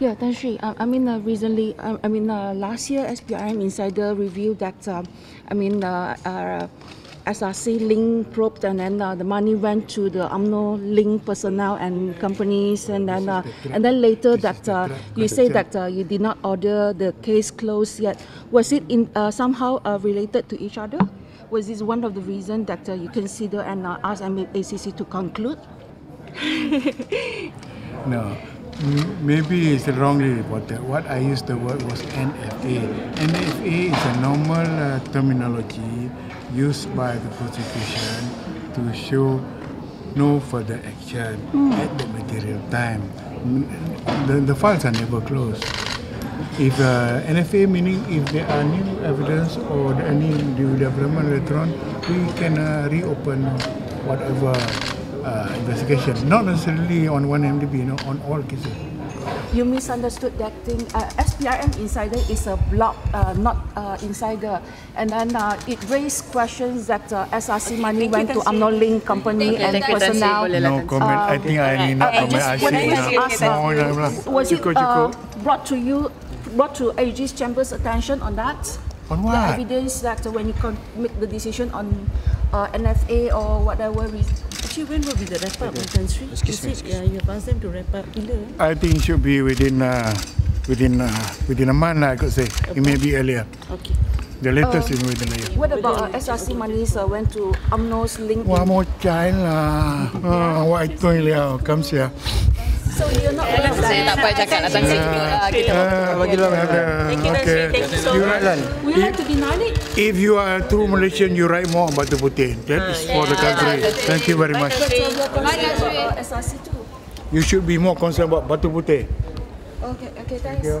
Yeah, Tan Sri. Uh, I mean, uh, recently, uh, I mean, uh, last year, SPRM Insider revealed that, uh, I mean, uh, uh, SRC Link probed and then uh, the money went to the UMNO Link personnel and companies, and then uh, and then later that uh, you say that uh, you did not order the case closed yet. Was it in uh, somehow uh, related to each other? Was this one of the reasons that uh, you consider and uh, ask ACC to conclude? No, maybe it's wrongly reported. What I used the word was NFA. NFA is a normal uh, terminology used by the prosecution to show no further action at the material time. Mm, The, the files are never closed. If uh, NFA meaning if there are new evidence or any new development later on, we can uh, reopen whatever uh, investigation. Not necessarily on one MDB, you know, on all cases. You misunderstood that thing. Uh, SPRM Insider is a blog, uh, not uh, insider. And then uh, it raised questions that uh, SRC money went to Tan Sri. UMNO Link company Thank and you, personnel. No Tan Sri. comment. I think I need not Uh, comment. I what say I now. ask, uh, No, no, no. Was it Cukup, uh, brought to you, brought to AG's Chamber's attention on that? On what? The evidence that uh, when you con- make the decision on uh, NFA or whatever reason. Actually, when will be the wrap up, Tan Sri? You said uh, you have asked them to wrap up. Bila? I think it should be within uh, within uh, within a month. I could say it may be earlier. Okay. The latest is within a year. What about uh, SRC monies uh, went to UMNO's Link? Wah mau child lah. Ah, wah itu liao. Come here. So you're not aware of that? Saya tak payah cakap lah Tan Sri. Uh, Kita Ah, bagilah ada. Thank you, Tan Sri. Okay. Thank you so You much. write lah. Would you like to deny it? If you are a true Malaysian, you write more about the putih. That is for the country. Thank you very much. But uh, you're concerned about uh, SRC too. You should be more concerned about batu putih. Okay, okay, thanks. you.